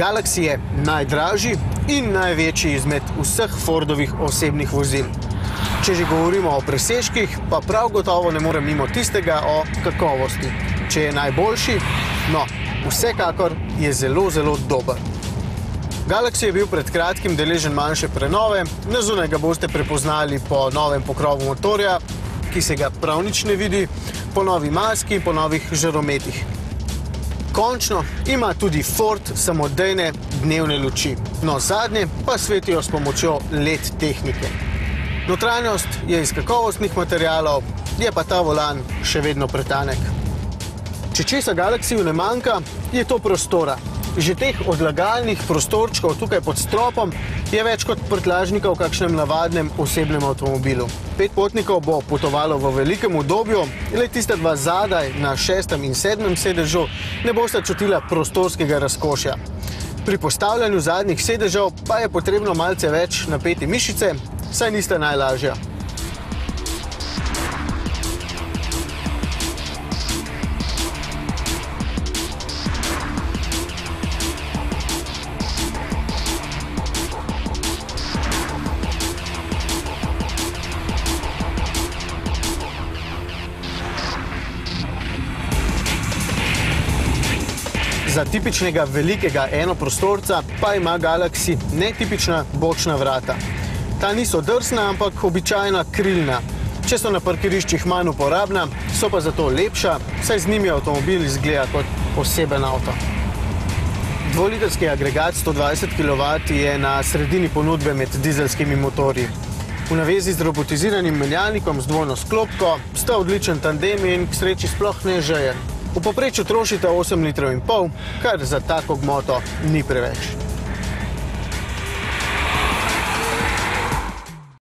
Galaxy je najdražji in največji izmed vseh Fordovih osebnih vozil. Če že govorimo o presežkih, pa prav gotovo ne morem mimo tistega o kakovosti. Če je najboljši, no, vsekakor je zelo, zelo dober. Galaxy je bil pred kratkim deležen manjše prenove, na zunaj ga boste prepoznali po novem pokrovu motorja, ki se ga prav nič ne vidi, po novi maski in po novih žarometih. Končno ima tudi Ford samodejne dnevne luči, no zadnje pa svetijo s pomočjo LED tehnike. Notranjost je iz kakovostnih materijalov, je pa ta volan še vedno pretanek. Če česa Galaxiju ne manjka, je to prostora. Že teh odlagalnih prostorčkov tukaj pod stropom je več kot prtlažnika v kakšnem navadnem osebnem avtomobilu. Pet potnikov bo potovalo v velikem udobju, le tista dva zadaj na šestem in sedmem sedežu ne bosta čutila prostorskega razkošja. Pri postavljanju zadnjih sedežev pa je potrebno malce več napeti mišice, saj nista najlažja. Za tipičnega velikega enoprostorca pa ima Galaxy netipična bočna vrata. Ta niso drsna, ampak običajna krilna. Če so na parkiriščih manj uporabna, so pa zato lepša, saj z njimi avtomobil izgleda kot poseben avto. Dvolitrski agregat 120 kW je na sredini ponudbe med dizelskimi motorji. V navezi z robotiziranim menjalnikom z dvojno sklopko sta odličen tandem in k sreči sploh ne žejen. V poprečju trošite 8 litrov in pol, kar za tako gmoto ni preveč.